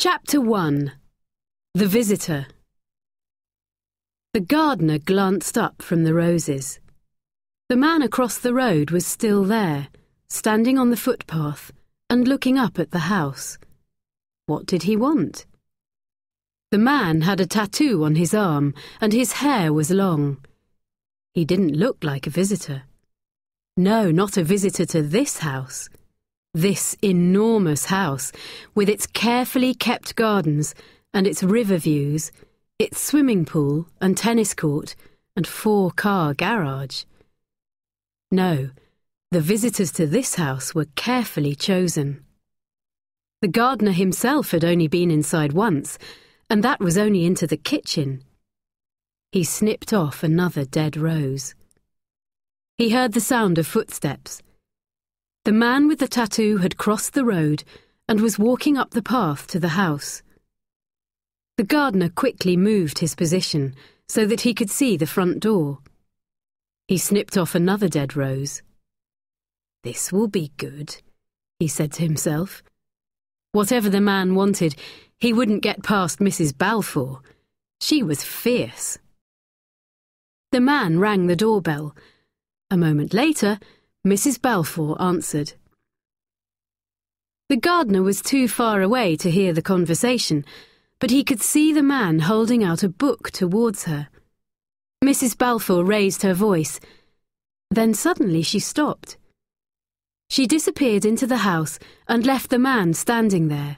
Chapter 1 The Visitor The gardener glanced up from the roses. The man across the road was still there, standing on the footpath and looking up at the house. What did he want? The man had a tattoo on his arm and his hair was long. He didn't look like a visitor. No, not a visitor to this house. This enormous house, with its carefully kept gardens and its river views, its swimming pool and tennis court and four car garage. No, the visitors to this house were carefully chosen. The gardener himself had only been inside once, and that was only into the kitchen. He snipped off another dead rose. He heard the sound of footsteps. The man with the tattoo had crossed the road and was walking up the path to the house. The gardener quickly moved his position so that he could see the front door. He snipped off another dead rose. This will be good, he said to himself. Whatever the man wanted, he wouldn't get past Mrs. Balfour. She was fierce. The man rang the doorbell. A moment later, Mrs. Balfour answered. The gardener was too far away to hear the conversation, but he could see the man holding out a book towards her. Mrs. Balfour raised her voice. Then suddenly she stopped. She disappeared into the house and left the man standing there.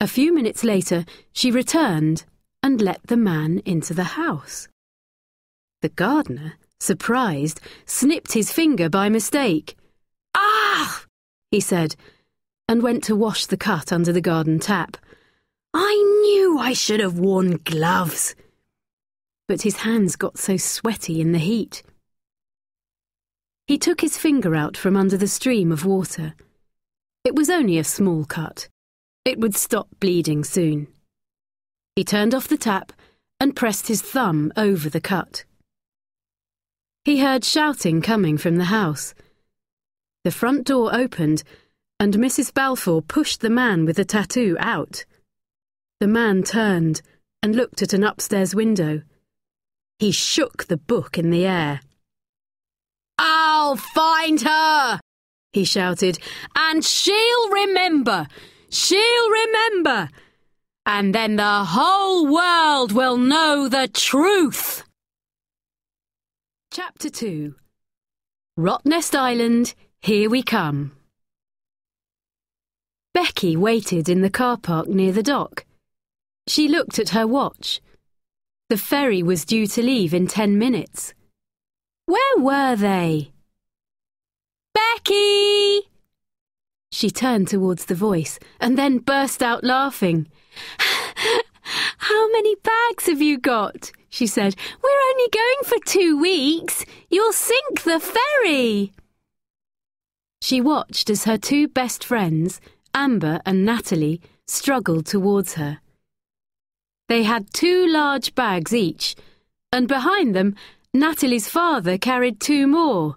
A few minutes later, she returned and let the man into the house. The gardener surprised, snipped his finger by mistake. Ah! he said, and went to wash the cut under the garden tap. I knew I should have worn gloves. But his hands got so sweaty in the heat. He took his finger out from under the stream of water. It was only a small cut. It would stop bleeding soon. He turned off the tap and pressed his thumb over the cut. He heard shouting coming from the house. The front door opened, and Mrs. Balfour pushed the man with the tattoo out. The man turned and looked at an upstairs window. He shook the book in the air. I'll find her, he shouted, and she'll remember. She'll remember. And then the whole world will know the truth. Chapter 2 Rottnest Island, Here We Come. Becky waited in the car park near the dock. She looked at her watch. The ferry was due to leave in ten minutes. Where were they? Becky! She turned towards the voice and then burst out laughing. How many bags have you got? She said. We're only going for two weeks. You'll sink the ferry. She watched as her two best friends, Amber and Natalie, struggled towards her. They had two large bags each, and behind them, Natalie's father carried two more.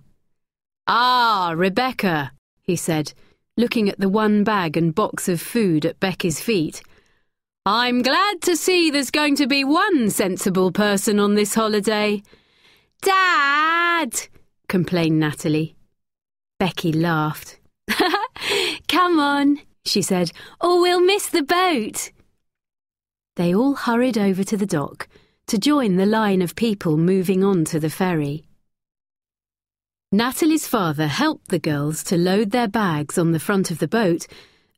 Ah, Rebecca, he said, looking at the one bag and box of food at Becky's feet. I'm glad to see there's going to be one sensible person on this holiday. Dad! complained Natalie. Becky laughed. Come on, she said, or we'll miss the boat. They all hurried over to the dock to join the line of people moving on to the ferry. Natalie's father helped the girls to load their bags on the front of the boat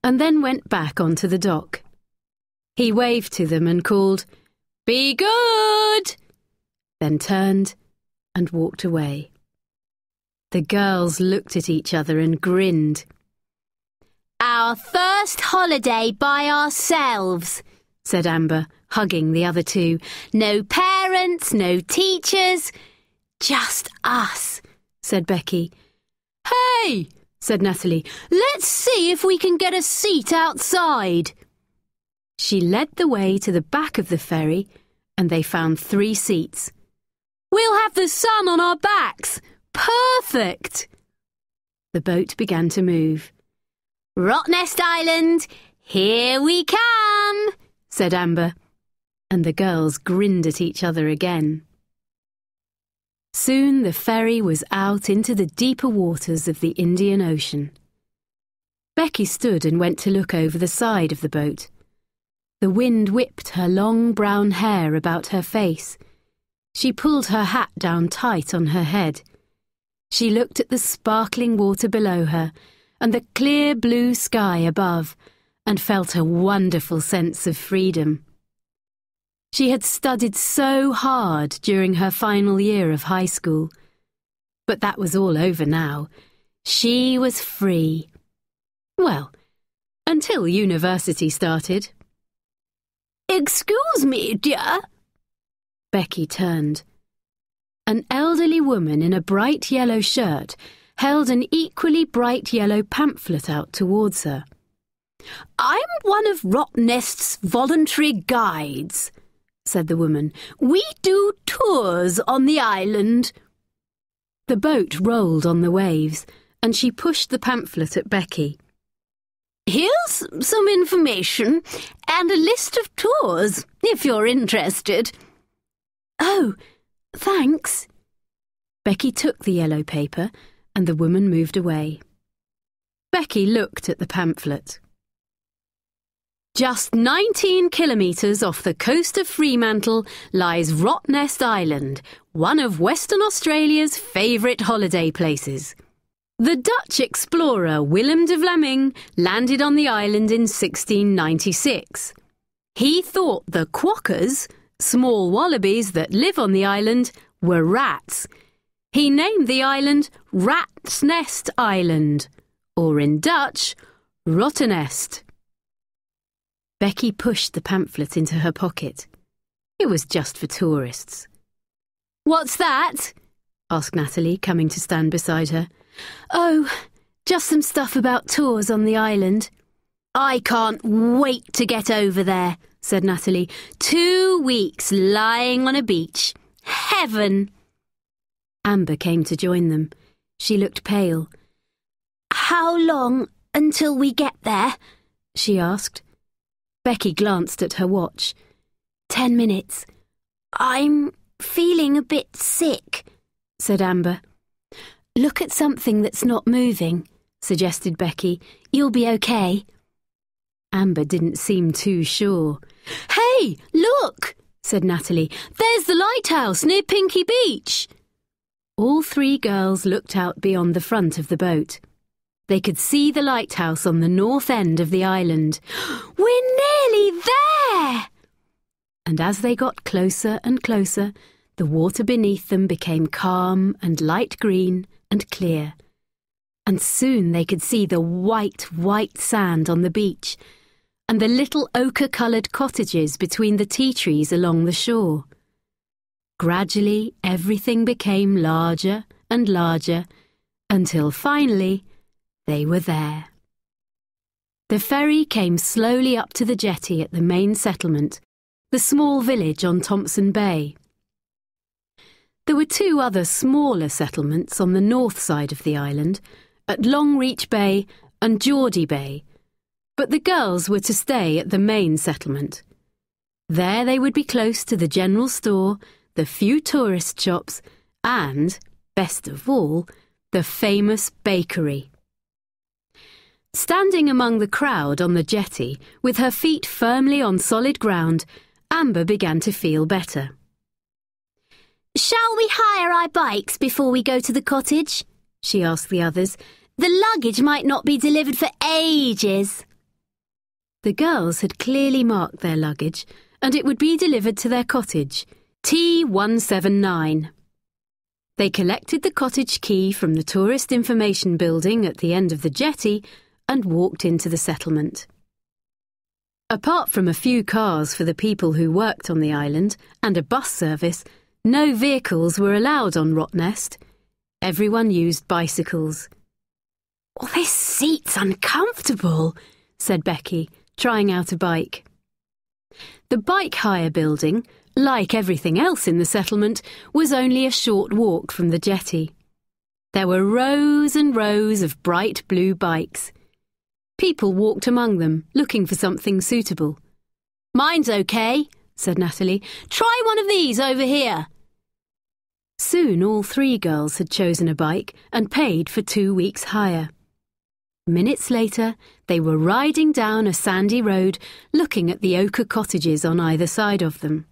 and then went back onto the dock. He waved to them and called, Be good! Then turned and walked away. The girls looked at each other and grinned. Our first holiday by ourselves, said Amber, hugging the other two. No parents, no teachers, just us, said Becky. Hey, said Natalie, let's see if we can get a seat outside. She led the way to the back of the ferry, and they found three seats. We'll have the sun on our backs! Perfect! The boat began to move. Rottnest Island, here we come! said Amber, and the girls grinned at each other again. Soon the ferry was out into the deeper waters of the Indian Ocean. Becky stood and went to look over the side of the boat. The wind whipped her long brown hair about her face. She pulled her hat down tight on her head. She looked at the sparkling water below her and the clear blue sky above and felt a wonderful sense of freedom. She had studied so hard during her final year of high school. But that was all over now. She was free. Well, until university started. Excuse me, dear. Becky turned. An elderly woman in a bright yellow shirt held an equally bright yellow pamphlet out towards her. I'm one of Rottnest's voluntary guides, said the woman. We do tours on the island. The boat rolled on the waves, and she pushed the pamphlet at Becky. Here's some information and a list of tours, if you're interested. Oh, thanks. Becky took the yellow paper, and the woman moved away. Becky looked at the pamphlet. Just 19 kilometres off the coast of Fremantle lies Rottnest Island, one of Western Australia's favourite holiday places. The Dutch explorer Willem de Vlamingh landed on the island in 1696. He thought the quokkas, small wallabies that live on the island, were rats. He named the island Rat's Nest Island, or in Dutch, Rottenest. Becky pushed the pamphlet into her pocket. It was just for tourists. What's that? asked Natalie, coming to stand beside her. Oh, just some stuff about tours on the island. I can't wait to get over there, said Natalie. Two weeks lying on a beach. Heaven! Amber came to join them. She looked pale. How long until we get there? she asked. Becky glanced at her watch. Ten minutes. I'm feeling a bit sick, said Amber. Look at something that's not moving, suggested Becky. You'll be okay. Amber didn't seem too sure. Hey, look, said Natalie. There's the lighthouse near Pinky Beach. All three girls looked out beyond the front of the boat. They could see the lighthouse on the north end of the island. We're nearly there! And as they got closer and closer, the water beneath them became calm and light green and clear. And soon they could see the white, white sand on the beach and the little ochre coloured cottages between the tea trees along the shore. Gradually, everything became larger and larger until finally they were there. The ferry came slowly up to the jetty at the main settlement, the small village on Thomson Bay. There were two other smaller settlements on the north side of the island, at Longreach Bay and Geordie Bay, but the girls were to stay at the main settlement. There they would be close to the general store, the few tourist shops, and, best of all, the famous bakery. Standing among the crowd on the jetty, with her feet firmly on solid ground, Amber began to feel better. Shall we hire our bikes before we go to the cottage? she asked the others. The luggage might not be delivered for ages. The girls had clearly marked their luggage, and it would be delivered to their cottage, T179. They collected the cottage key from the Tourist Information Building at the end of the jetty and walked into the settlement. Apart from a few cars for the people who worked on the island and a bus service, no vehicles were allowed on Rottnest. Everyone used bicycles. Oh, this seat's uncomfortable, said Becky, trying out a bike. The bike hire building, like everything else in the settlement, was only a short walk from the jetty. There were rows and rows of bright blue bikes. People walked among them, looking for something suitable. Mine's okay, said Natalie. Try one of these over here. Soon all three girls had chosen a bike and paid for two weeks' hire. Minutes later, they were riding down a sandy road, looking at the ochre cottages on either side of them.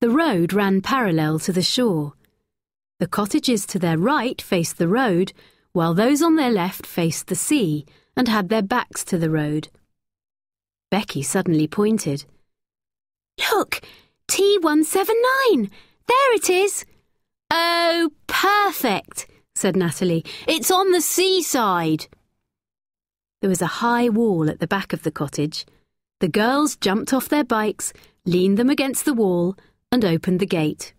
The road ran parallel to the shore. The cottages to their right faced the road, while those on their left faced the sea and had their backs to the road. Becky suddenly pointed. Look, T179! There it is! Oh, perfect, said Natalie. It's on the seaside. There was a high wall at the back of the cottage. The girls jumped off their bikes, leaned them against the wall, and opened the gate.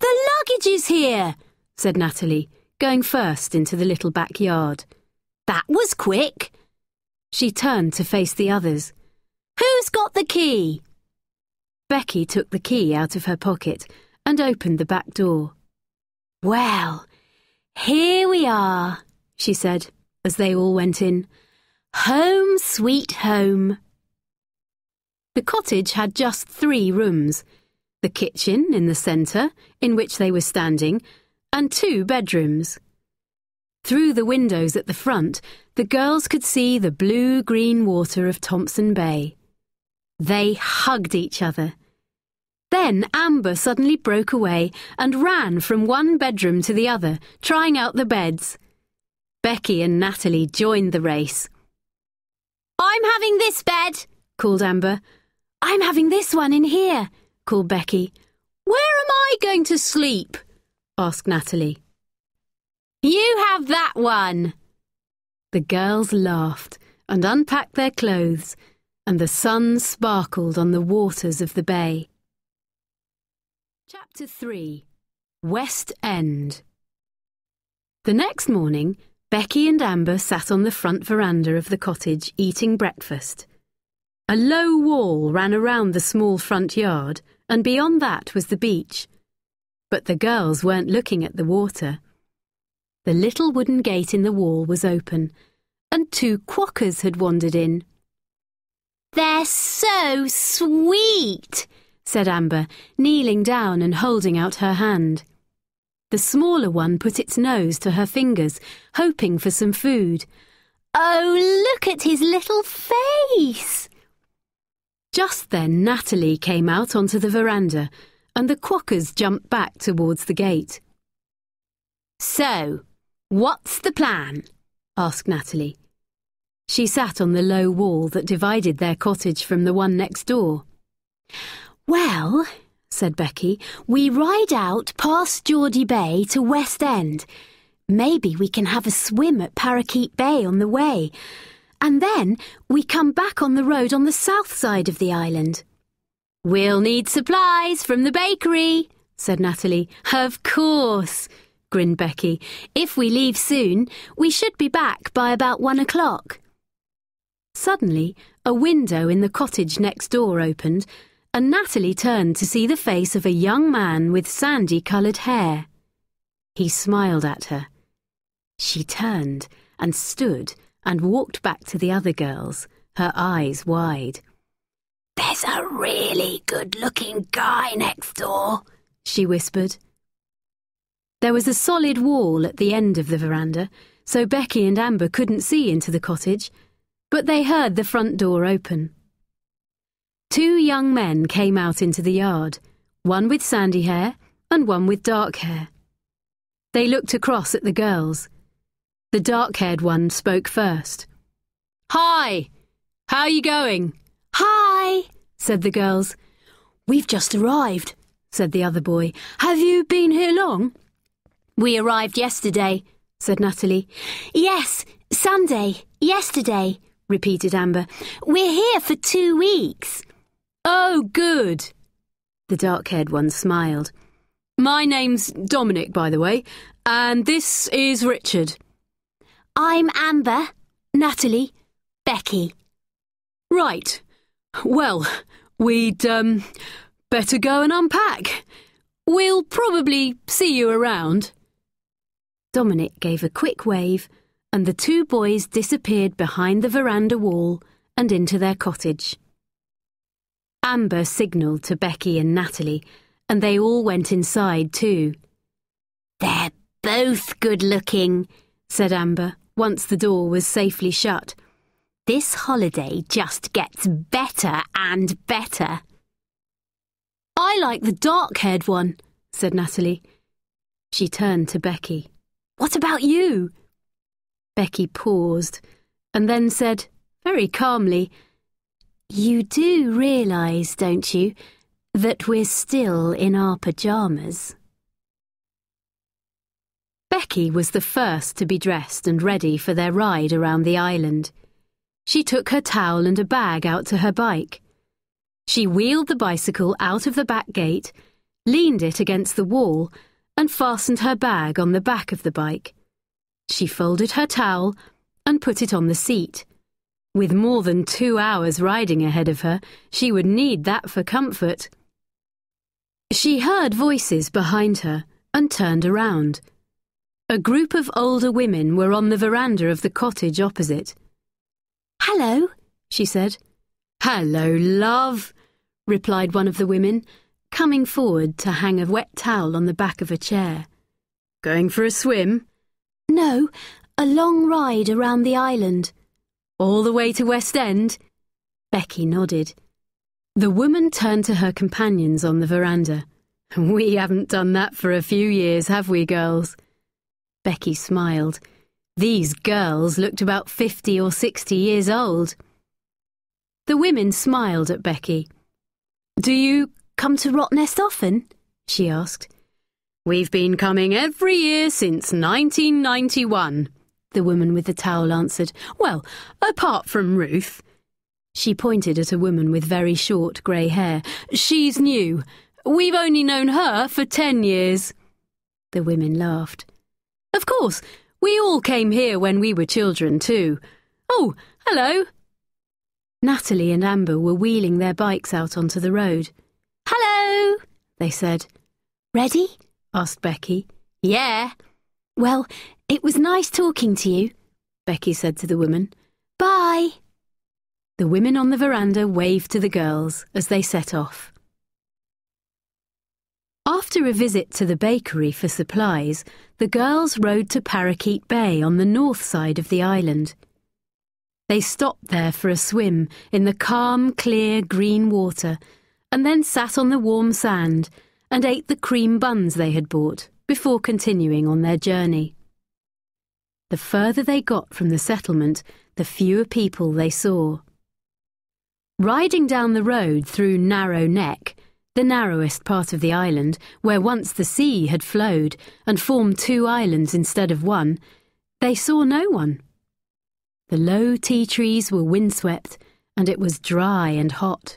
The luggage is here, said Natalie, going first into the little backyard. That was quick. She turned to face the others. Who's got the key? Becky took the key out of her pocket and opened the back door. Well, here we are, she said as they all went in. Home sweet home. The cottage had just three rooms the kitchen in the centre, in which they were standing, and two bedrooms. Through the windows at the front, the girls could see the blue green water of Thomson Bay. They hugged each other. Then Amber suddenly broke away and ran from one bedroom to the other, trying out the beds. Becky and Natalie joined the race. I'm having this bed, called Amber. I'm having this one in here, called Becky. Where am I going to sleep? asked Natalie. You have that one. The girls laughed and unpacked their clothes, and the sun sparkled on the waters of the bay. Chapter 3 West End The next morning, Becky and Amber sat on the front veranda of the cottage eating breakfast. A low wall ran around the small front yard, and beyond that was the beach. But the girls weren't looking at the water. The little wooden gate in the wall was open, and two quokkas had wandered in. They're so sweet, said Amber, kneeling down and holding out her hand. The smaller one put its nose to her fingers, hoping for some food. Oh, look at his little face! Just then Natalie came out onto the veranda, and the quokkas jumped back towards the gate. So, what's the plan? asked Natalie. She sat on the low wall that divided their cottage from the one next door. Well, said Becky, we ride out past Geordie Bay to West End. Maybe we can have a swim at Parakeet Bay on the way and then we come back on the road on the south side of the island. We'll need supplies from the bakery, said Natalie. Of course, grinned Becky. If we leave soon, we should be back by about one o'clock. Suddenly, a window in the cottage next door opened, and Natalie turned to see the face of a young man with sandy coloured hair. He smiled at her. She turned and stood and walked back to the other girls, her eyes wide. There's a really good looking guy next door, she whispered. There was a solid wall at the end of the veranda, so Becky and Amber couldn't see into the cottage, but they heard the front door open. Two young men came out into the yard, one with sandy hair and one with dark hair. They looked across at the girls. The dark haired one spoke first. Hi! How are you going? Hi, said the girls. We've just arrived, said the other boy. Have you been here long? We arrived yesterday, said Natalie. Yes, Sunday, yesterday, repeated Amber. We're here for two weeks. Oh, good. The dark haired one smiled. My name's Dominic, by the way, and this is Richard. I'm Amber, Natalie, Becky. Right. Well, we'd, um, better go and unpack. We'll probably see you around. Dominic gave a quick wave, and the two boys disappeared behind the veranda wall and into their cottage. Amber signalled to Becky and Natalie, and they all went inside too. They're both good looking, said Amber, once the door was safely shut. This holiday just gets better and better. I like the dark haired one, said Natalie. She turned to Becky. What about you? Becky paused and then said, very calmly, You do realise, don't you, that we're still in our pyjamas? Becky was the first to be dressed and ready for their ride around the island. She took her towel and a bag out to her bike. She wheeled the bicycle out of the back gate, leaned it against the wall, and fastened her bag on the back of the bike. She folded her towel and put it on the seat. With more than two hours riding ahead of her, she would need that for comfort. She heard voices behind her and turned around. A group of older women were on the veranda of the cottage opposite. Hello, she said. Hello, love, replied one of the women, coming forward to hang a wet towel on the back of a chair. Going for a swim? No, a long ride around the island. All the way to West End? Becky nodded. The woman turned to her companions on the veranda. We haven't done that for a few years, have we, girls? Becky smiled. These girls looked about fifty or sixty years old. The women smiled at Becky. Do you come to Rottnest often? she asked. We've been coming every year since 1991, the woman with the towel answered. Well, apart from Ruth. She pointed at a woman with very short grey hair. She's new. We've only known her for ten years. The women laughed. Of course, we all came here when we were children, too. Oh, hello. Natalie and Amber were wheeling their bikes out onto the road. Hello, they said. Ready? asked Becky. Yeah. Well, it was nice talking to you, Becky said to the woman. Bye. The women on the veranda waved to the girls as they set off. After a visit to the bakery for supplies, the girls rode to Parakeet Bay on the north side of the island. They stopped there for a swim in the calm, clear green water and then sat on the warm sand and ate the cream buns they had bought before continuing on their journey. The further they got from the settlement, the fewer people they saw. Riding down the road through Narrow Neck, the narrowest part of the island, where once the sea had flowed and formed two islands instead of one, they saw no one. The low tea trees were windswept, and it was dry and hot.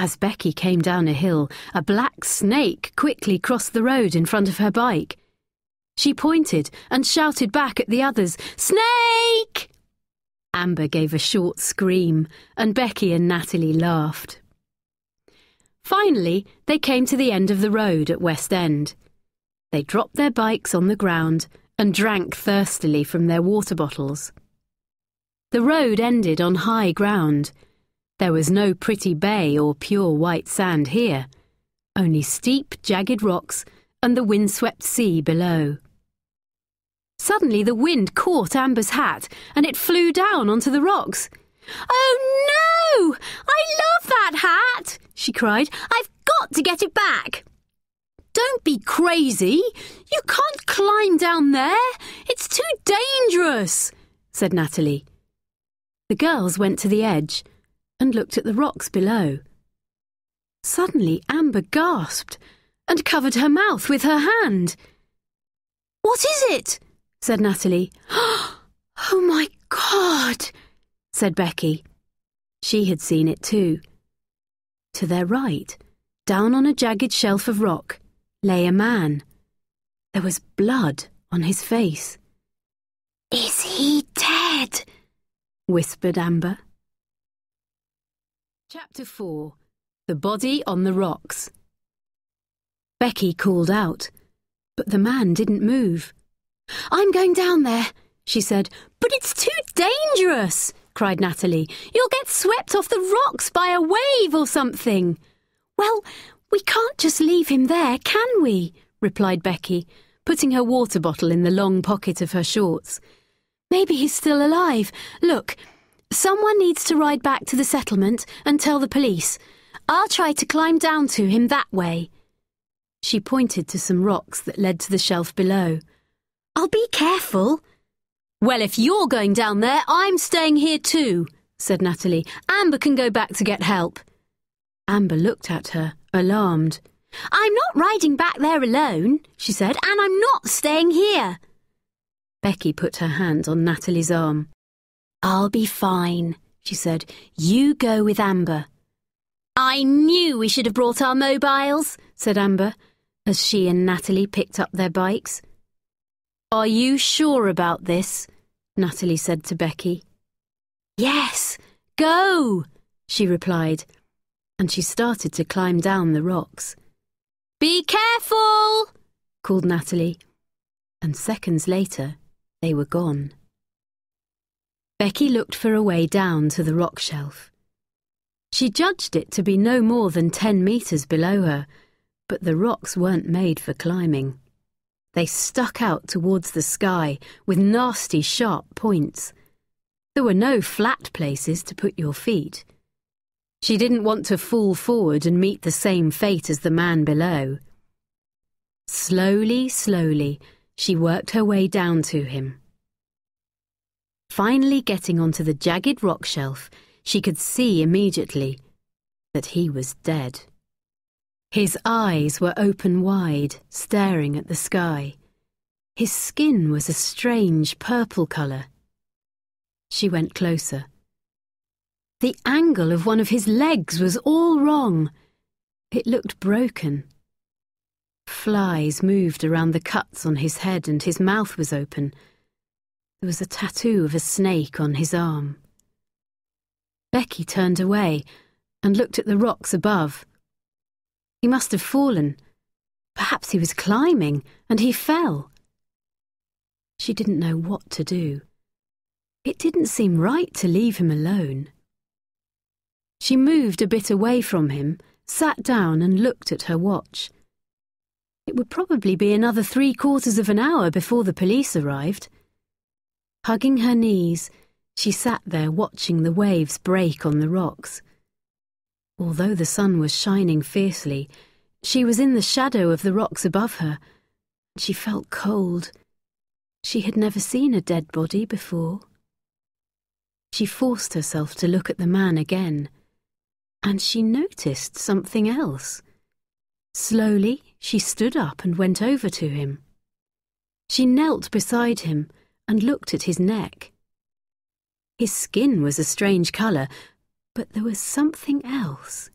As Becky came down a hill, a black snake quickly crossed the road in front of her bike. She pointed and shouted back at the others, Snake! Amber gave a short scream, and Becky and Natalie laughed. Finally, they came to the end of the road at West End. They dropped their bikes on the ground and drank thirstily from their water bottles. The road ended on high ground. There was no pretty bay or pure white sand here, only steep, jagged rocks and the windswept sea below. Suddenly the wind caught Amber's hat and it flew down onto the rocks. Oh no! I love that hat! she cried. I've got to get it back. Don't be crazy. You can't climb down there. It's too dangerous, said Natalie. The girls went to the edge and looked at the rocks below. Suddenly Amber gasped and covered her mouth with her hand. What is it? said Natalie. Oh my God! said Becky. She had seen it too. To their right, down on a jagged shelf of rock, lay a man. There was blood on his face. Is he dead? whispered Amber. Chapter 4 The Body on the Rocks. Becky called out, but the man didn't move. I'm going down there, she said, but it's too dangerous cried Natalie. You'll get swept off the rocks by a wave or something. Well, we can't just leave him there, can we? replied Becky, putting her water bottle in the long pocket of her shorts. Maybe he's still alive. Look, someone needs to ride back to the settlement and tell the police. I'll try to climb down to him that way. She pointed to some rocks that led to the shelf below. I'll be careful. Well, if you're going down there, I'm staying here too, said Natalie. Amber can go back to get help. Amber looked at her, alarmed. I'm not riding back there alone, she said, and I'm not staying here. Becky put her hand on Natalie's arm. I'll be fine, she said. You go with Amber. I knew we should have brought our mobiles, said Amber, as she and Natalie picked up their bikes. Are you sure about this? Natalie said to Becky. Yes, go, she replied and she started to climb down the rocks. Be careful! called Natalie, and seconds later they were gone. Becky looked for a way down to the rock shelf. She judged it to be no more than ten metres below her, but the rocks weren't made for climbing. They stuck out towards the sky with nasty sharp points. There were no flat places to put your feet. She didn't want to fall forward and meet the same fate as the man below. Slowly, slowly, she worked her way down to him. Finally getting onto the jagged rock shelf, she could see immediately that he was dead. His eyes were open wide, staring at the sky. His skin was a strange purple colour. She went closer. The angle of one of his legs was all wrong. It looked broken. Flies moved around the cuts on his head and his mouth was open. There was a tattoo of a snake on his arm. Becky turned away and looked at the rocks above. He must have fallen. Perhaps he was climbing and he fell. She didn't know what to do. It didn't seem right to leave him alone. She moved a bit away from him, sat down and looked at her watch. It would probably be another three quarters of an hour before the police arrived. Hugging her knees, she sat there watching the waves break on the rocks. Although the sun was shining fiercely, she was in the shadow of the rocks above her. She felt cold. She had never seen a dead body before. She forced herself to look at the man again and she noticed something else. Slowly, she stood up and went over to him. She knelt beside him and looked at his neck. His skin was a strange colour, but there was something else.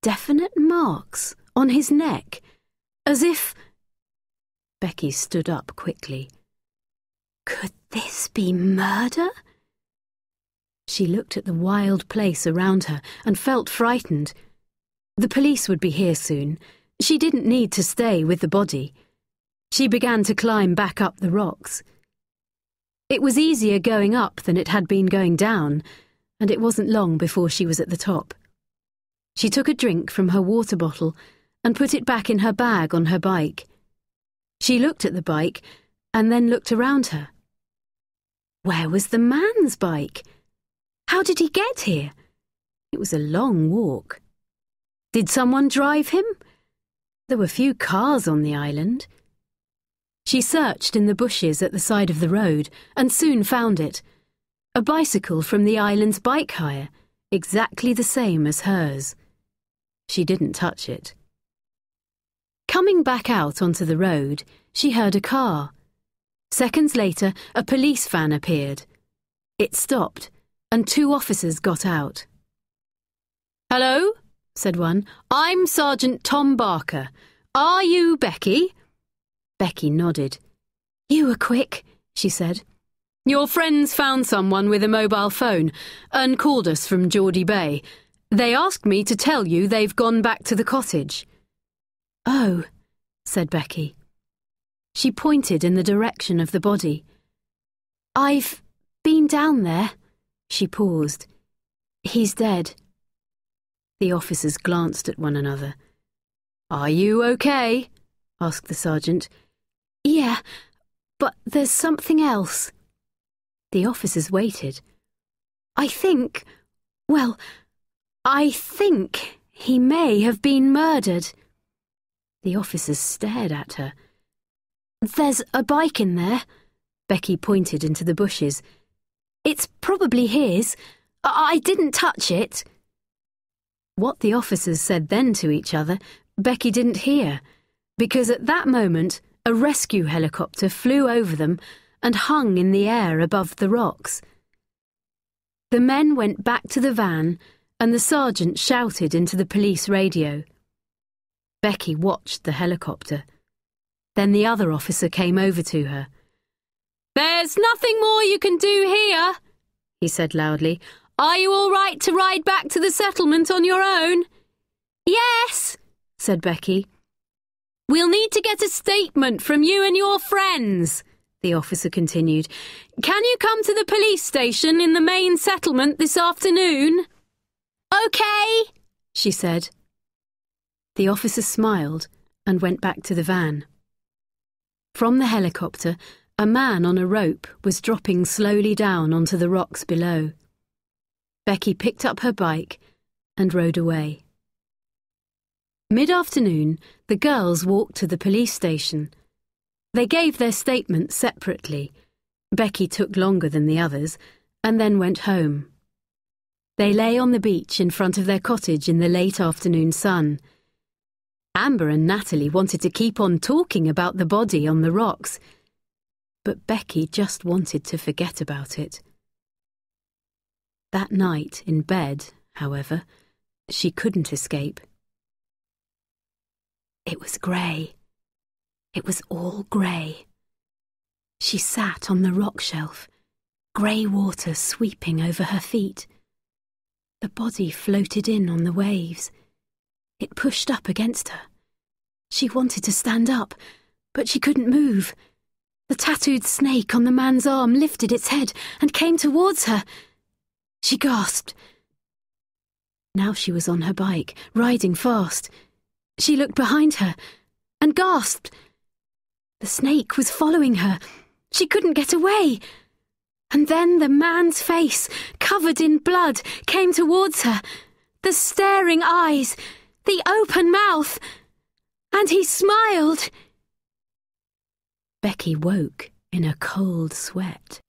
Definite marks on his neck, as if. Becky stood up quickly. Could this be murder? She looked at the wild place around her and felt frightened. The police would be here soon. She didn't need to stay with the body. She began to climb back up the rocks. It was easier going up than it had been going down, and it wasn't long before she was at the top. She took a drink from her water bottle and put it back in her bag on her bike. She looked at the bike and then looked around her. Where was the man's bike? How did he get here? It was a long walk. Did someone drive him? There were few cars on the island. She searched in the bushes at the side of the road and soon found it. A bicycle from the island's bike hire, exactly the same as hers. She didn't touch it. Coming back out onto the road, she heard a car. Seconds later, a police van appeared. It stopped and two officers got out. Hello, said one. I'm Sergeant Tom Barker. Are you Becky? Becky nodded. You were quick, she said. Your friends found someone with a mobile phone and called us from Geordie Bay. They asked me to tell you they've gone back to the cottage. Oh, said Becky. She pointed in the direction of the body. I've been down there. She paused. He's dead. The officers glanced at one another. Are you okay? asked the sergeant. Yeah, but there's something else. The officers waited. I think, well, I think he may have been murdered. The officers stared at her. There's a bike in there. Becky pointed into the bushes. It's probably his. I, I didn't touch it. What the officers said then to each other, Becky didn't hear, because at that moment a rescue helicopter flew over them and hung in the air above the rocks. The men went back to the van and the sergeant shouted into the police radio. Becky watched the helicopter. Then the other officer came over to her. There's nothing more you can do here, he said loudly. Are you all right to ride back to the settlement on your own? Yes, said Becky. We'll need to get a statement from you and your friends, the officer continued. Can you come to the police station in the main settlement this afternoon? OK, she said. The officer smiled and went back to the van. From the helicopter, a man on a rope was dropping slowly down onto the rocks below. Becky picked up her bike and rode away. Mid afternoon, the girls walked to the police station. They gave their statements separately. Becky took longer than the others and then went home. They lay on the beach in front of their cottage in the late afternoon sun. Amber and Natalie wanted to keep on talking about the body on the rocks, but Becky just wanted to forget about it. That night in bed, however, she couldn't escape. It was grey. It was all grey. She sat on the rock shelf, grey water sweeping over her feet. The body floated in on the waves. It pushed up against her. She wanted to stand up, but she couldn't move. The tattooed snake on the man's arm lifted its head and came towards her. She gasped. Now she was on her bike, riding fast. She looked behind her and gasped. The snake was following her. She couldn't get away. And then the man's face, covered in blood, came towards her. The staring eyes, the open mouth. And he smiled. Becky woke in a cold sweat.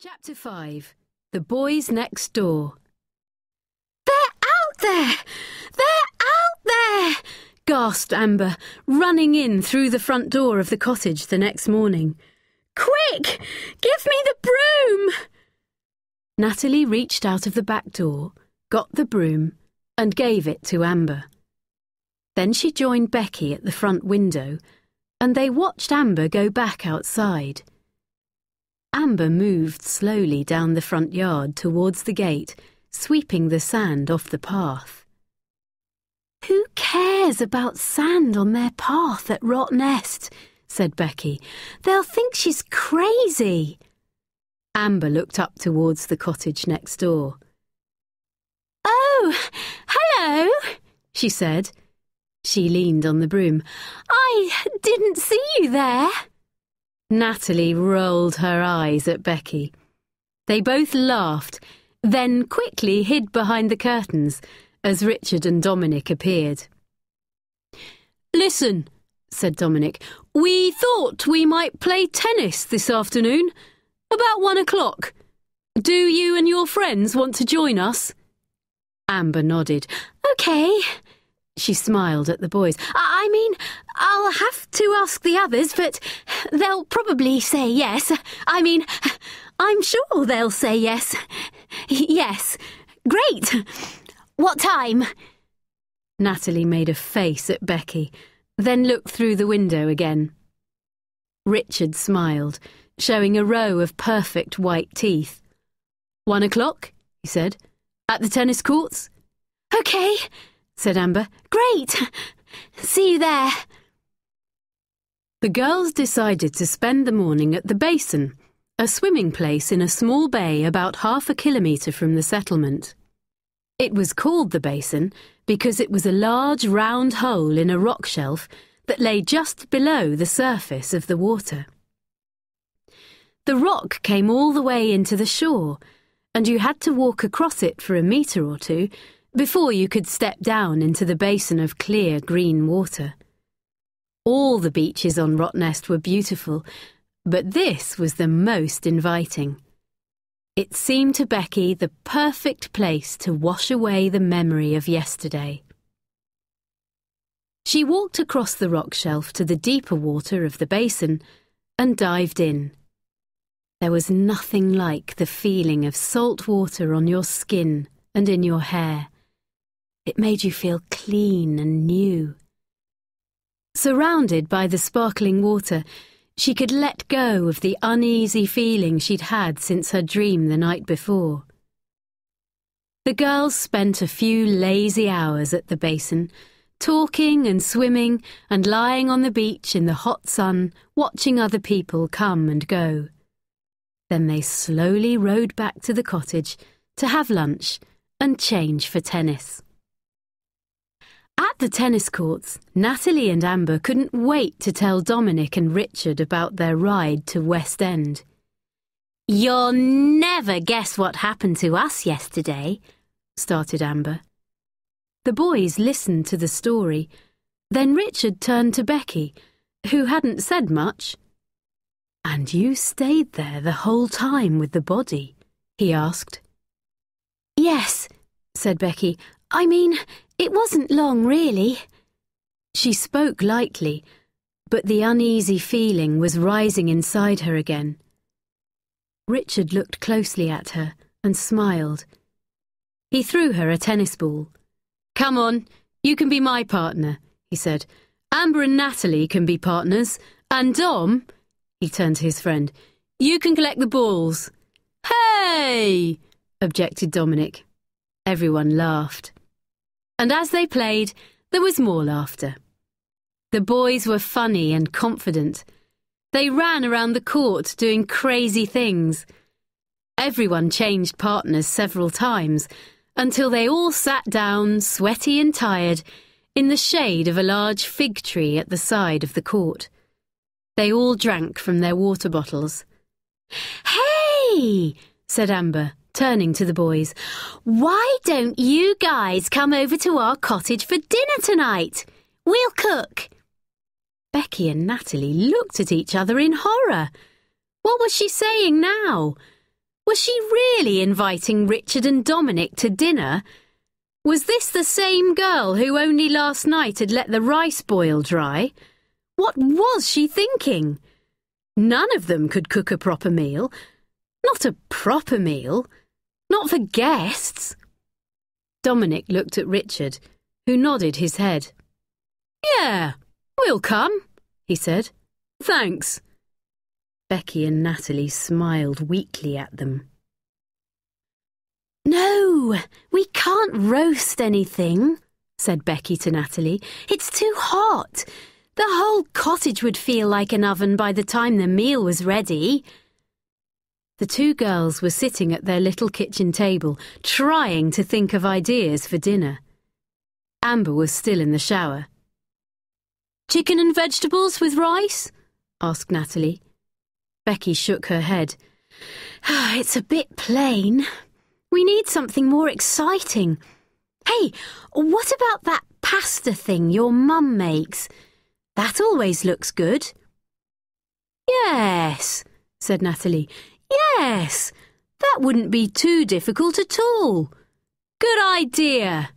Chapter 5 The Boys Next Door. They're out there! They're! Gasped Amber, running in through the front door of the cottage the next morning. Quick! Give me the broom! Natalie reached out of the back door, got the broom, and gave it to Amber. Then she joined Becky at the front window, and they watched Amber go back outside. Amber moved slowly down the front yard towards the gate, sweeping the sand off the path. Who cares about sand on their path at Rottnest? said Becky. They'll think she's crazy. Amber looked up towards the cottage next door. Oh, hello, she said. She leaned on the broom. I didn't see you there. Natalie rolled her eyes at Becky. They both laughed, then quickly hid behind the curtains as Richard and Dominic appeared. Listen, said Dominic, we thought we might play tennis this afternoon, about one o'clock. Do you and your friends want to join us? Amber nodded. OK. She smiled at the boys. I mean, I'll have to ask the others, but they'll probably say yes. I mean, I'm sure they'll say yes. Yes. Great. What time? Natalie made a face at Becky, then looked through the window again. Richard smiled, showing a row of perfect white teeth. One o'clock, he said. At the tennis courts? OK, said Amber. Great. See you there. The girls decided to spend the morning at the basin, a swimming place in a small bay about half a kilometre from the settlement. It was called the basin because it was a large round hole in a rock shelf that lay just below the surface of the water. The rock came all the way into the shore, and you had to walk across it for a metre or two before you could step down into the basin of clear green water. All the beaches on Rottnest were beautiful, but this was the most inviting. It seemed to Becky the perfect place to wash away the memory of yesterday. She walked across the rock shelf to the deeper water of the basin and dived in. There was nothing like the feeling of salt water on your skin and in your hair. It made you feel clean and new. Surrounded by the sparkling water, she could let go of the uneasy feeling she'd had since her dream the night before. The girls spent a few lazy hours at the basin, talking and swimming and lying on the beach in the hot sun, watching other people come and go. Then they slowly rowed back to the cottage to have lunch and change for tennis. At the tennis courts, Natalie and Amber couldn't wait to tell Dominic and Richard about their ride to West End. You'll never guess what happened to us yesterday, started Amber. The boys listened to the story. Then Richard turned to Becky, who hadn't said much. And you stayed there the whole time with the body? he asked. Yes, said Becky. I mean, it wasn't long, really. She spoke lightly, but the uneasy feeling was rising inside her again. Richard looked closely at her and smiled. He threw her a tennis ball. Come on, you can be my partner, he said. Amber and Natalie can be partners, and Dom, he turned to his friend. You can collect the balls. Hey! objected Dominic. Everyone laughed. And as they played, there was more laughter. The boys were funny and confident. They ran around the court doing crazy things. Everyone changed partners several times until they all sat down, sweaty and tired, in the shade of a large fig tree at the side of the court. They all drank from their water bottles. Hey, said Amber, turning to the boys. Why don't you guys come over to our cottage for dinner tonight? We'll cook. Becky and Natalie looked at each other in horror. What was she saying now? Was she really inviting Richard and Dominic to dinner? Was this the same girl who only last night had let the rice boil dry? What was she thinking? None of them could cook a proper meal. Not a proper meal. Not for guests. Dominic looked at Richard, who nodded his head. Yeah, we'll come, he said. Thanks. Becky and Natalie smiled weakly at them. No, we can't roast anything, said Becky to Natalie. It's too hot. The whole cottage would feel like an oven by the time the meal was ready. The two girls were sitting at their little kitchen table, trying to think of ideas for dinner. Amber was still in the shower. Chicken and vegetables with rice? asked Natalie. Becky shook her head. Ah, it's a bit plain. We need something more exciting. Hey, what about that pasta thing your mum makes? That always looks good. Yes, said Natalie. Yes, that wouldn't be too difficult at all. Good idea.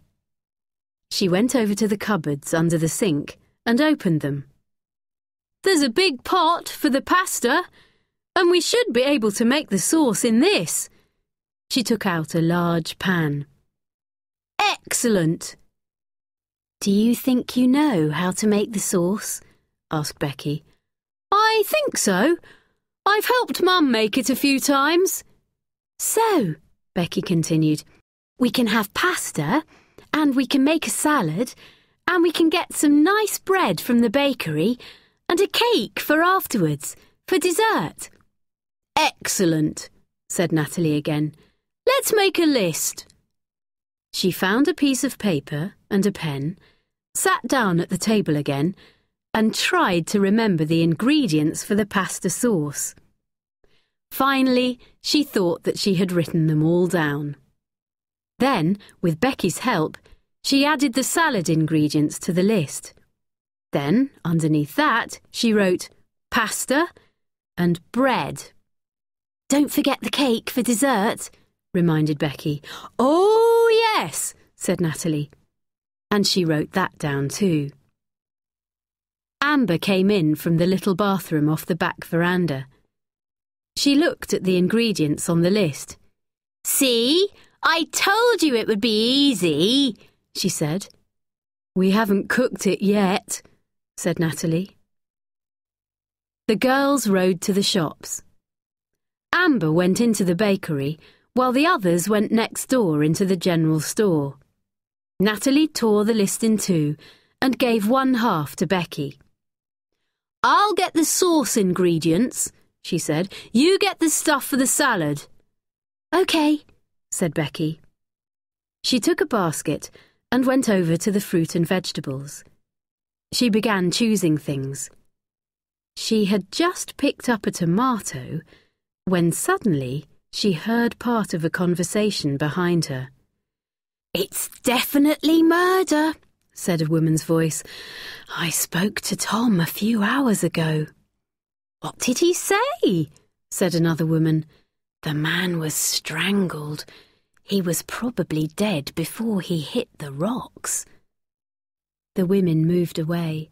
She went over to the cupboards under the sink and opened them. There's a big pot for the pasta, and we should be able to make the sauce in this. She took out a large pan. Excellent, do you think you know how to make the sauce? asked Becky. I think so. I've helped Mum make it a few times. So, Becky continued, we can have pasta, and we can make a salad, and we can get some nice bread from the bakery, and a cake for afterwards, for dessert. Excellent, said Natalie again. Let's make a list. She found a piece of paper and a pen, sat down at the table again, and tried to remember the ingredients for the pasta sauce. Finally, she thought that she had written them all down. Then, with Becky's help, she added the salad ingredients to the list. Then, underneath that, she wrote pasta and bread. Don't forget the cake for dessert, reminded Becky. Oh, yes, said Natalie. And she wrote that down too. Amber came in from the little bathroom off the back veranda. She looked at the ingredients on the list. See, I told you it would be easy, she said. We haven't cooked it yet, said Natalie. The girls rode to the shops. Amber went into the bakery, while the others went next door into the general store. Natalie tore the list in two and gave one half to Becky. I'll get the sauce ingredients, she said. You get the stuff for the salad. OK, said Becky. She took a basket and went over to the fruit and vegetables. She began choosing things. She had just picked up a tomato when suddenly she heard part of a conversation behind her. It's definitely murder, said a woman's voice. I spoke to Tom a few hours ago. What did he say? said another woman. The man was strangled. He was probably dead before he hit the rocks. The women moved away.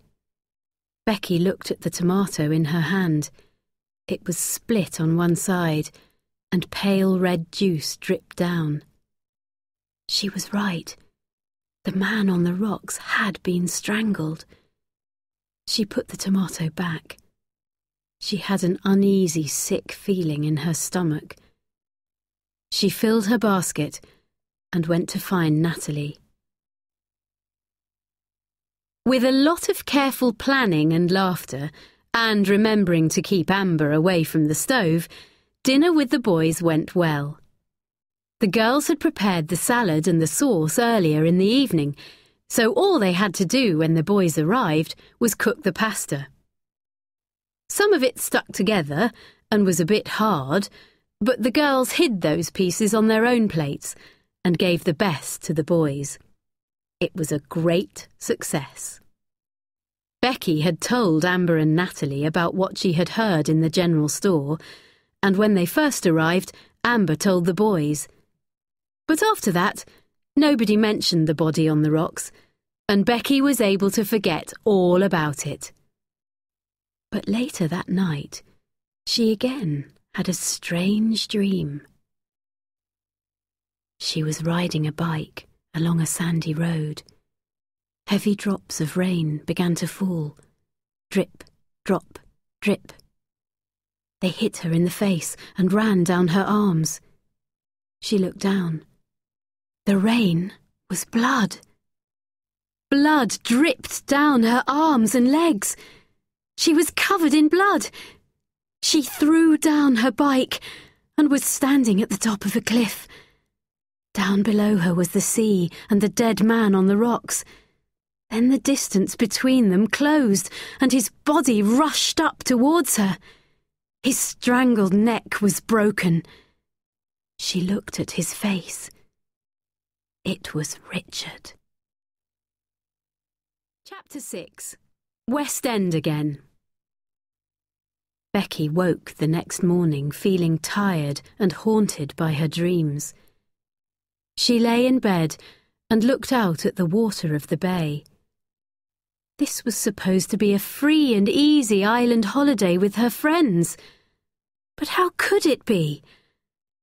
Becky looked at the tomato in her hand. It was split on one side, and pale red juice dripped down. She was right. The man on the rocks had been strangled. She put the tomato back. She had an uneasy, sick feeling in her stomach. She filled her basket and went to find Natalie. With a lot of careful planning and laughter, and remembering to keep Amber away from the stove, dinner with the boys went well. The girls had prepared the salad and the sauce earlier in the evening, so all they had to do when the boys arrived was cook the pasta. Some of it stuck together and was a bit hard, but the girls hid those pieces on their own plates and gave the best to the boys. It was a great success. Becky had told Amber and Natalie about what she had heard in the general store, and when they first arrived, Amber told the boys. But after that, nobody mentioned the body on the rocks, and Becky was able to forget all about it. But later that night, she again had a strange dream. She was riding a bike along a sandy road. Heavy drops of rain began to fall. Drip, drop, drip. They hit her in the face and ran down her arms. She looked down. The rain was blood. Blood dripped down her arms and legs. She was covered in blood. She threw down her bike and was standing at the top of a cliff. Down below her was the sea and the dead man on the rocks. Then the distance between them closed, and his body rushed up towards her. His strangled neck was broken. She looked at his face. It was Richard. Chapter 6 West End Again Becky woke the next morning feeling tired and haunted by her dreams. She lay in bed and looked out at the water of the bay. This was supposed to be a free and easy island holiday with her friends. But how could it be?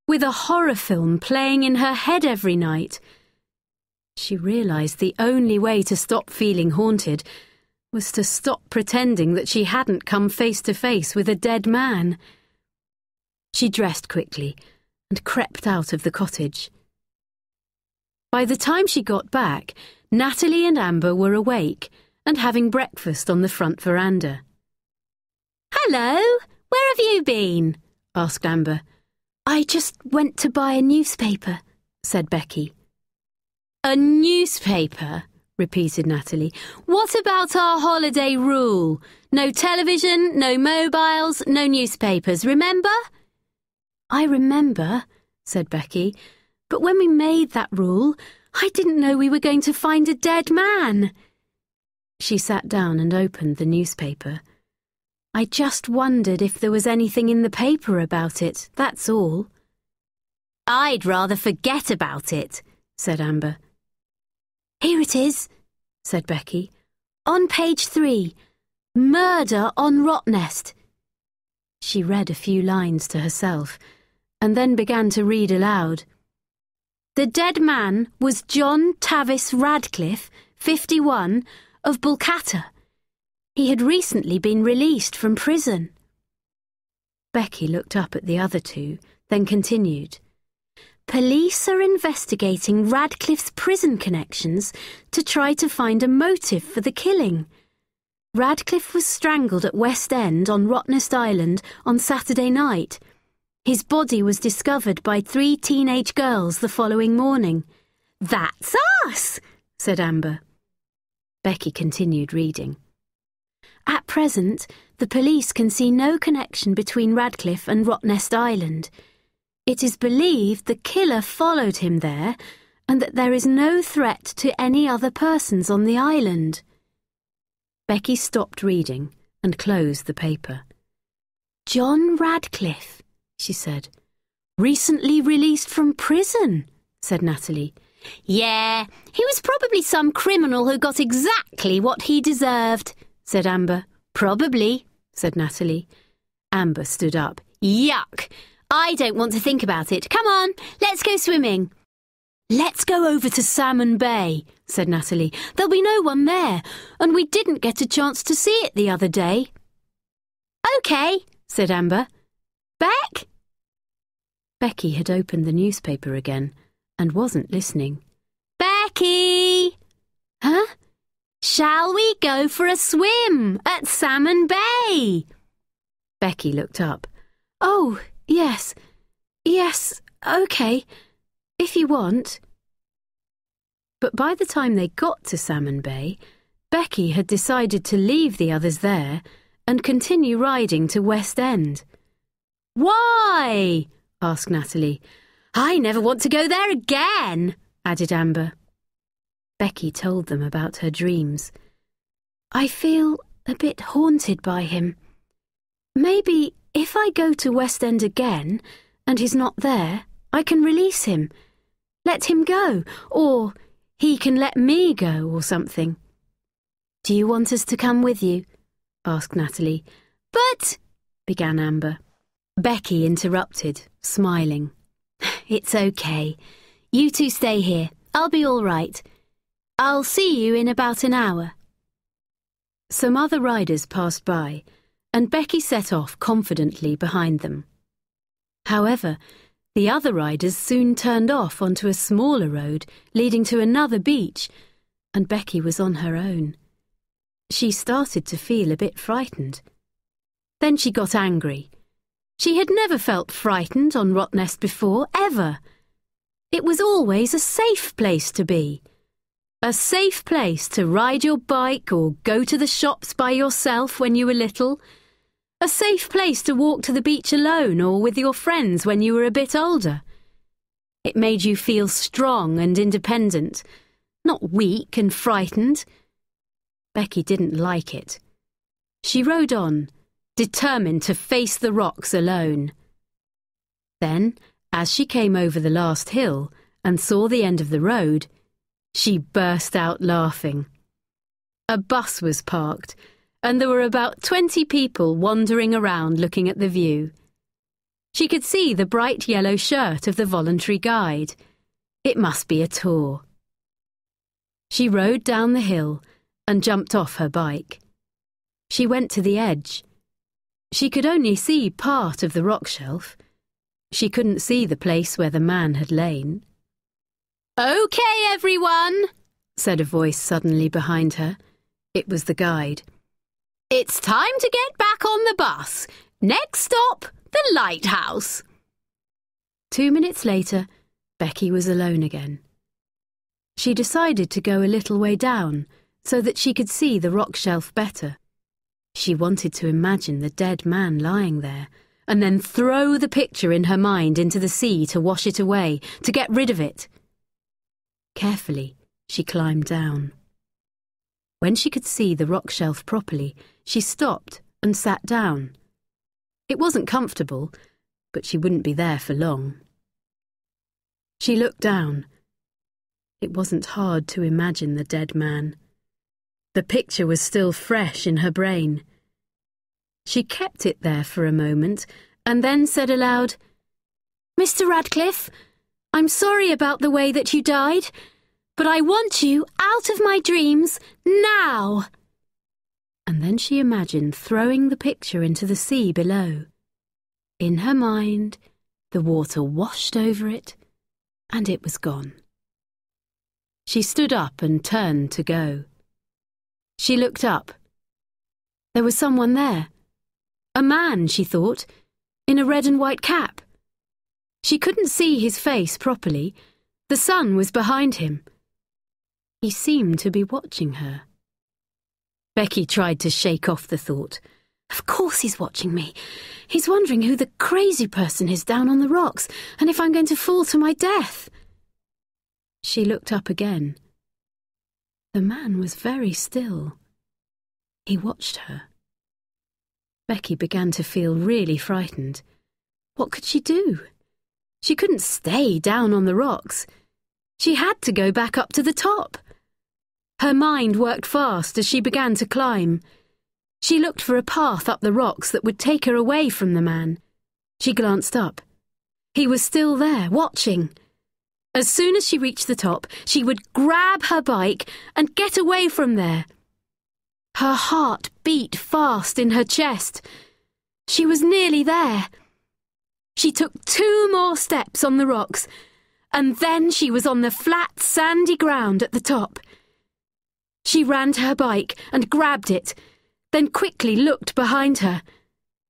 With a horror film playing in her head every night. She realised the only way to stop feeling haunted was to stop pretending that she hadn't come face to face with a dead man. She dressed quickly and crept out of the cottage. By the time she got back, Natalie and Amber were awake and having breakfast on the front veranda. Hello, where have you been? asked Amber. I just went to buy a newspaper, said Becky. A newspaper? repeated Natalie. What about our holiday rule? No television, no mobiles, no newspapers, remember? I remember, said Becky, but when we made that rule, I didn't know we were going to find a dead man. She sat down and opened the newspaper. I just wondered if there was anything in the paper about it, that's all. I'd rather forget about it, said Amber. Here it is, said Becky. On page three, Murder on Rottnest. She read a few lines to herself and then began to read aloud. The dead man was John Tavis Radcliffe, 51, of Balcatta. He had recently been released from prison. Becky looked up at the other two, then continued. Police are investigating Radcliffe's prison connections to try to find a motive for the killing. Radcliffe was strangled at West End on Rottnest Island on Saturday night. His body was discovered by three teenage girls the following morning. That's us, said Amber. Becky continued reading. At present, the police can see no connection between Radcliffe and Rottnest Island. It is believed the killer followed him there and that there is no threat to any other persons on the island. Becky stopped reading and closed the paper. John Radcliffe, she said. Recently released from prison, said Natalie. Yeah, he was probably some criminal who got exactly what he deserved, said Amber. Probably, said Natalie. Amber stood up. Yuck! I don't want to think about it. Come on, let's go swimming. Let's go over to Salmon Bay, said Natalie. There'll be no one there, and we didn't get a chance to see it the other day. OK, said Amber. Beck? Becky had opened the newspaper again and wasn't listening. Becky! Huh? Shall we go for a swim at Salmon Bay? Becky looked up. Oh, Yes. Yes, OK. If you want. But by the time they got to Salmon Bay, Becky had decided to leave the others there and continue riding to West End. Why? asked Natalie. I never want to go there again, added Amber. Becky told them about her dreams. I feel a bit haunted by him. Maybe if I go to West End again and he's not there, I can release him. Let him go, or he can let me go, or something. Do you want us to come with you? asked Natalie. But, began Amber. Becky interrupted, smiling. It's okay. You two stay here. I'll be all right. I'll see you in about an hour. Some other riders passed by and Becky set off confidently behind them. However, the other riders soon turned off onto a smaller road leading to another beach, and Becky was on her own. She started to feel a bit frightened. Then she got angry. She had never felt frightened on Rottnest before, ever. It was always a safe place to be. A safe place to ride your bike or go to the shops by yourself when you were little a safe place to walk to the beach alone or with your friends when you were a bit older. It made you feel strong and independent, not weak and frightened. Becky didn't like it. She rode on, determined to face the rocks alone. Then, as she came over the last hill and saw the end of the road, she burst out laughing. A bus was parked and there were about 20 people wandering around looking at the view. She could see the bright yellow shirt of the voluntary guide. It must be a tour. She rode down the hill and jumped off her bike. She went to the edge. She could only see part of the rock shelf. She couldn't see the place where the man had lain. OK, everyone, said a voice suddenly behind her. It was the guide. It's time to get back on the bus. Next stop, The lighthouse. Two minutes later, Becky was alone again. She decided to go a little way down so that she could see the rock shelf better. She wanted to imagine the dead man lying there and then throw the picture in her mind into the sea to wash it away, to get rid of it. Carefully, she climbed down. When she could see the rock shelf properly, she stopped and sat down. It wasn't comfortable, but she wouldn't be there for long. She looked down. It wasn't hard to imagine the dead man. The picture was still fresh in her brain. She kept it there for a moment and then said aloud, Mr. Radcliffe, I'm sorry about the way that you died, but I want you out of my dreams now. And then she imagined throwing the picture into the sea below. In her mind, the water washed over it, and it was gone. She stood up and turned to go. She looked up. There was someone there. A man, she thought, in a red and white cap. She couldn't see his face properly. The sun was behind him. He seemed to be watching her. Becky tried to shake off the thought. Of course he's watching me. He's wondering who the crazy person is down on the rocks and if I'm going to fall to my death. She looked up again. The man was very still. He watched her. Becky began to feel really frightened. What could she do? She couldn't stay down on the rocks. She had to go back up to the top. Her mind worked fast as she began to climb. She looked for a path up the rocks that would take her away from the man. She glanced up. He was still there, watching. As soon as she reached the top, she would grab her bike and get away from there. Her heart beat fast in her chest. She was nearly there. She took two more steps on the rocks, and then she was on the flat, sandy ground at the top. She ran to her bike and grabbed it, then quickly looked behind her.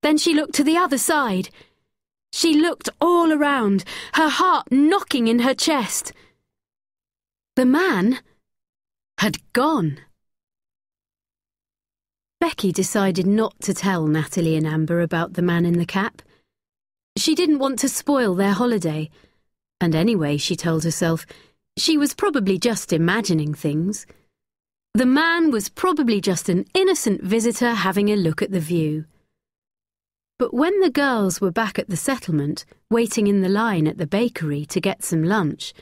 Then she looked to the other side. She looked all around, her heart knocking in her chest. The man had gone. Becky decided not to tell Natalie and Amber about the man in the cap. She didn't want to spoil their holiday, and anyway, she told herself, she was probably just imagining things. The man was probably just an innocent visitor having a look at the view. But when the girls were back at the settlement, waiting in the line at the bakery to get some lunch,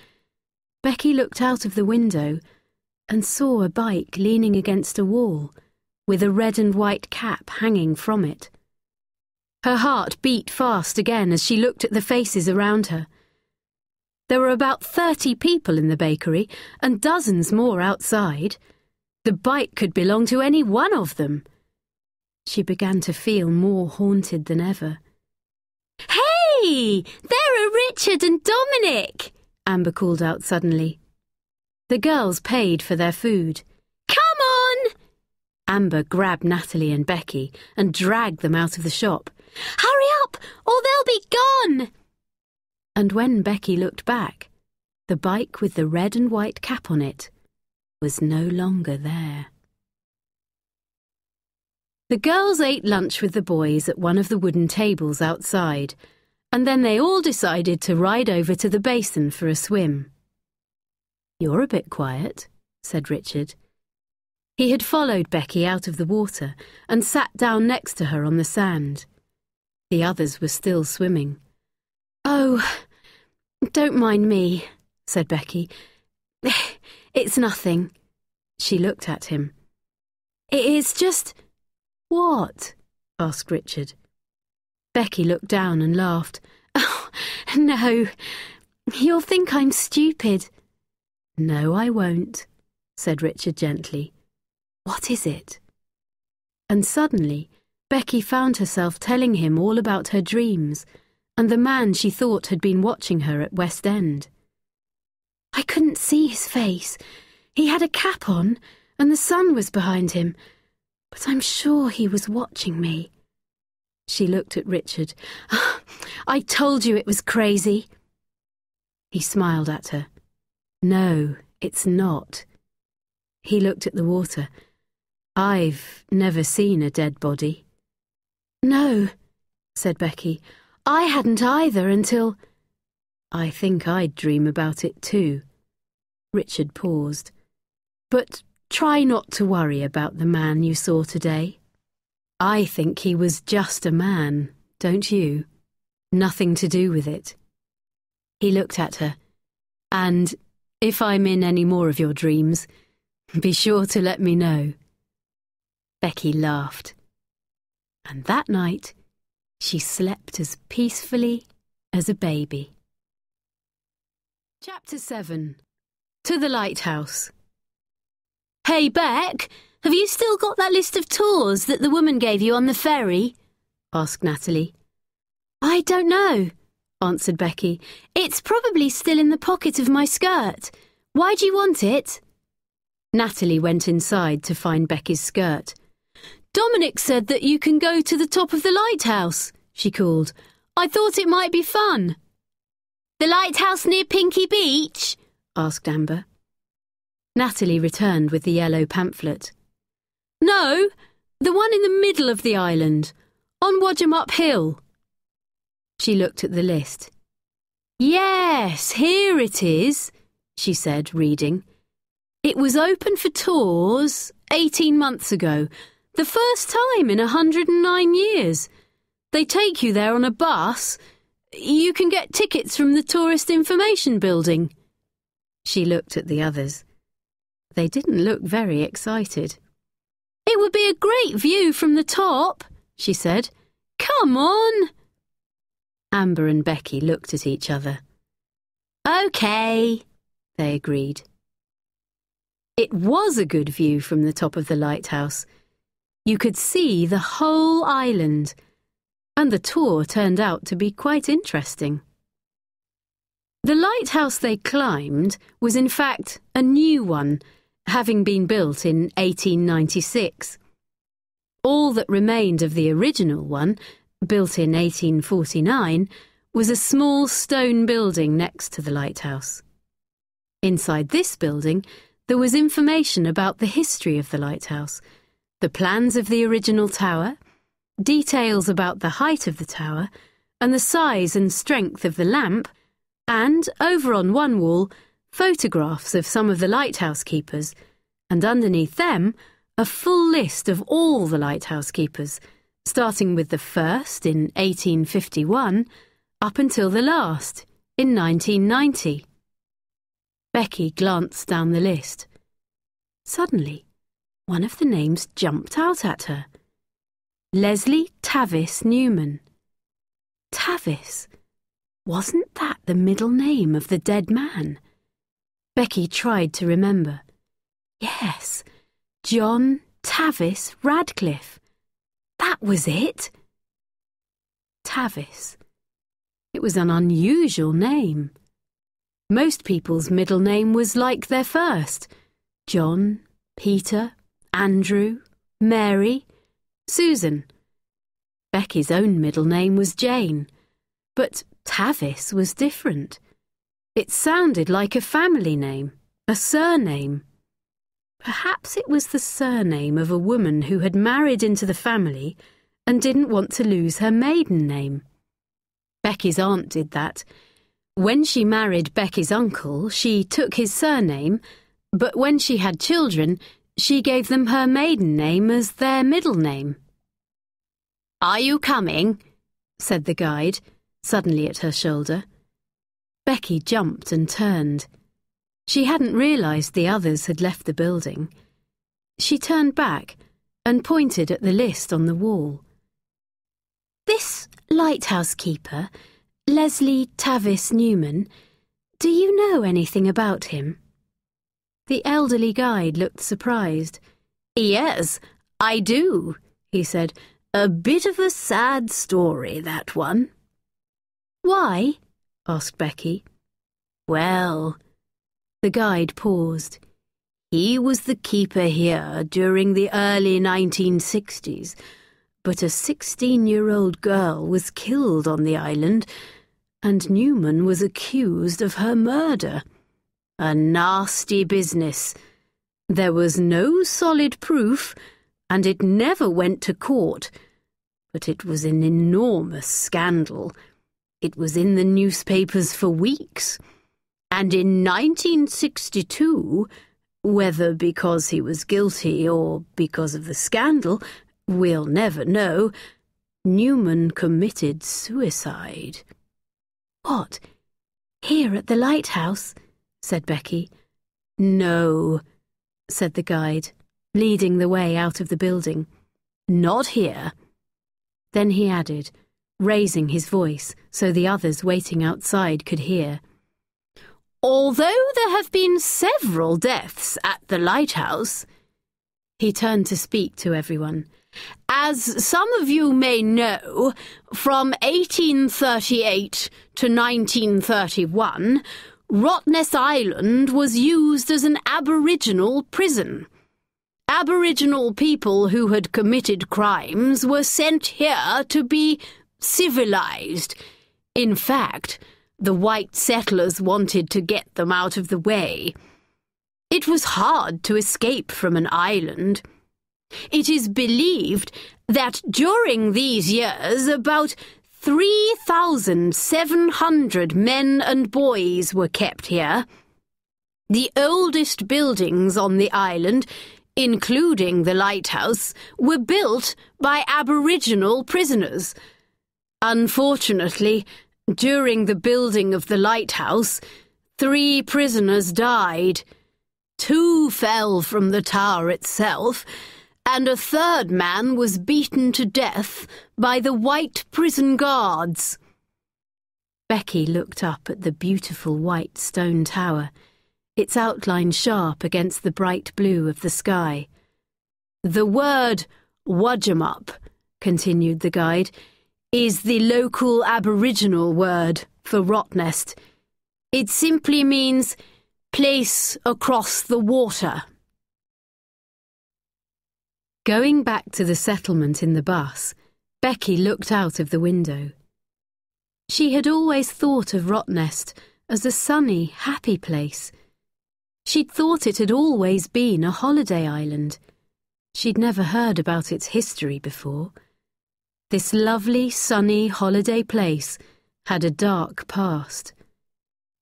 Becky looked out of the window and saw a bike leaning against a wall with a red and white cap hanging from it. Her heart beat fast again as she looked at the faces around her. There were about thirty people in the bakery and dozens more outside. The bike could belong to any one of them. She began to feel more haunted than ever. Hey! There are Richard and Dominic! Amber called out suddenly. The girls paid for their food. Come on! Amber grabbed Natalie and Becky and dragged them out of the shop. Hurry up, or they'll be gone! And when Becky looked back, the bike with the red and white cap on it was no longer there. The girls ate lunch with the boys at one of the wooden tables outside, and then they all decided to ride over to the basin for a swim. You're a bit quiet, said Richard. He had followed Becky out of the water and sat down next to her on the sand. The others were still swimming. Oh, don't mind me, said Becky. It's nothing. She looked at him. It's just. What? asked Richard. Becky looked down and laughed. Oh, no. You'll think I'm stupid. No, I won't, said Richard gently. What is it? And suddenly, Becky found herself telling him all about her dreams and the man she thought had been watching her at West End. I couldn't see his face. He had a cap on, and the sun was behind him, but I'm sure he was watching me. She looked at Richard. Ah, I told you it was crazy. He smiled at her. No, it's not. He looked at the water. I've never seen a dead body. No, said Becky. I hadn't either until. I think I'd dream about it too. Richard paused. But try not to worry about the man you saw today. I think he was just a man, don't you? Nothing to do with it. He looked at her. And if I'm in any more of your dreams, be sure to let me know. Becky laughed. And that night, she slept as peacefully as a baby. Chapter 7 To the Lighthouse. Hey, Beck, have you still got that list of tours that the woman gave you on the ferry? asked Natalie. I don't know, answered Becky. It's probably still in the pocket of my skirt. Why do you want it? Natalie went inside to find Becky's skirt. Dominic said that you can go to the top of the lighthouse, she called. I thought it might be fun. The lighthouse near Pinky Beach? asked Amber. Natalie returned with the yellow pamphlet. No, the one in the middle of the island, on Wadjemup Hill. She looked at the list. Yes, here it is, she said, reading. It was open for tours 18 months ago, the first time in 109 years. They take you there on a bus. You can get tickets from the Tourist Information Building. She looked at the others. They didn't look very excited. It would be a great view from the top, she said. Come on. Amber and Becky looked at each other. OK, they agreed. It was a good view from the top of the lighthouse. You could see the whole island and the tour turned out to be quite interesting. The lighthouse they climbed was in fact a new one, having been built in 1896. All that remained of the original one, built in 1849, was a small stone building next to the lighthouse. Inside this building, there was information about the history of the lighthouse, the plans of the original tower, details about the height of the tower and the size and strength of the lamp, and, over on one wall, photographs of some of the lighthouse keepers, and underneath them, a full list of all the lighthouse keepers, starting with the first in 1851 up until the last in 1990. Becky glanced down the list. Suddenly, one of the names jumped out at her. Leslie Tavis Newman. Tavis? Wasn't that the middle name of the dead man? Becky tried to remember. Yes, John Tavis Radcliffe. That was it. Tavis. It was an unusual name. Most people's middle name was like their first John, Peter, Andrew, Mary. Susan. Becky's own middle name was Jane, but Tavis was different. It sounded like a family name, a surname. Perhaps it was the surname of a woman who had married into the family and didn't want to lose her maiden name. Becky's aunt did that. When she married Becky's uncle, she took his surname, but when she had children, she gave them her maiden name as their middle name. Are you coming? said the guide, suddenly at her shoulder. Becky jumped and turned. She hadn't realised the others had left the building. She turned back and pointed at the list on the wall. This lighthouse keeper, Leslie Tavis Newman, do you know anything about him? The elderly guide looked surprised. Yes, I do, he said. A bit of a sad story, that one. Why? asked Becky. Well, the guide paused. He was the keeper here during the early 1960s, But a 16 year old girl was killed on the island, and Newman was accused of her murder. A nasty business. There was no solid proof, and it never went to court. But it was an enormous scandal. It was in the newspapers for weeks. And in 1962, whether because he was guilty or because of the scandal, we'll never know, Newman committed suicide. What? Here at the lighthouse? Said Becky. No, said the guide, leading the way out of the building. Not here. Then he added, raising his voice so the others waiting outside could hear. Although there have been several deaths at the lighthouse, he turned to speak to everyone. As some of you may know, from 1838 to 1931, Rottnest Island was used as an Aboriginal prison. Aboriginal people who had committed crimes were sent here to be civilized. In fact, the white settlers wanted to get them out of the way. It was hard to escape from an island. It is believed that during these years about 3,700 men and boys were kept here. The oldest buildings on the island, including the lighthouse, were built by Aboriginal prisoners. Unfortunately, during the building of the lighthouse, three prisoners died. Two fell from the tower itself, and a third man was beaten to death by the white prison guards. Becky looked up at the beautiful white stone tower, its outline sharp against the bright blue of the sky. The word Wadjemup, continued the guide, is the local Aboriginal word for Rottnest. It simply means place across the water. Going back to the settlement in the bus, Becky looked out of the window. She had always thought of Rottnest as a sunny, happy place. She'd thought it had always been a holiday island. She'd never heard about its history before. This lovely, sunny holiday place had a dark past.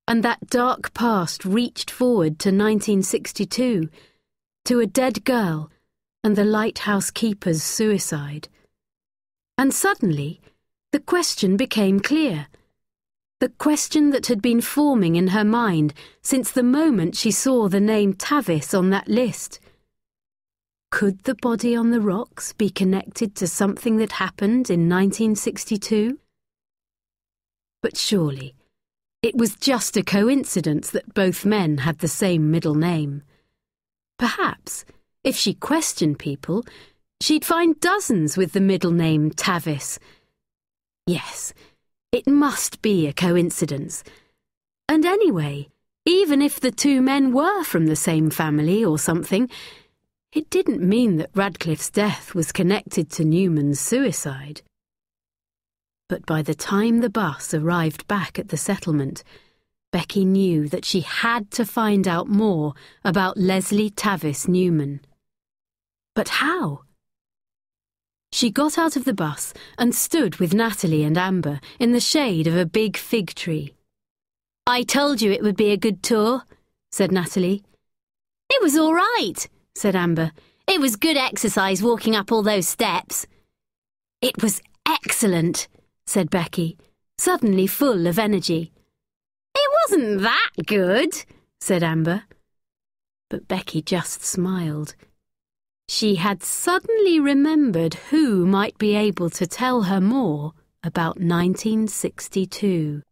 And that dark past reached forward to 1962, to a dead girl and the lighthouse keeper's suicide. And suddenly, the question became clear. The question that had been forming in her mind since the moment she saw the name Tavis on that list. Could the body on the rocks be connected to something that happened in 1962? But surely, it was just a coincidence that both men had the same middle name. Perhaps if she questioned people, she'd find dozens with the middle name Tavis. Yes, it must be a coincidence. And anyway, even if the two men were from the same family or something, it didn't mean that Radcliffe's death was connected to Newman's suicide. But by the time the bus arrived back at the settlement, Becky knew that she had to find out more about Leslie Tavis Newman. But how? She got out of the bus and stood with Natalie and Amber in the shade of a big fig tree. I told you it would be a good tour, said Natalie. It was all right, said Amber. It was good exercise walking up all those steps. It was excellent, said Becky, suddenly full of energy. It wasn't that good, said Amber. But Becky just smiled. She had suddenly remembered who might be able to tell her more about 1962.